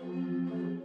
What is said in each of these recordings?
Thank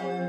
and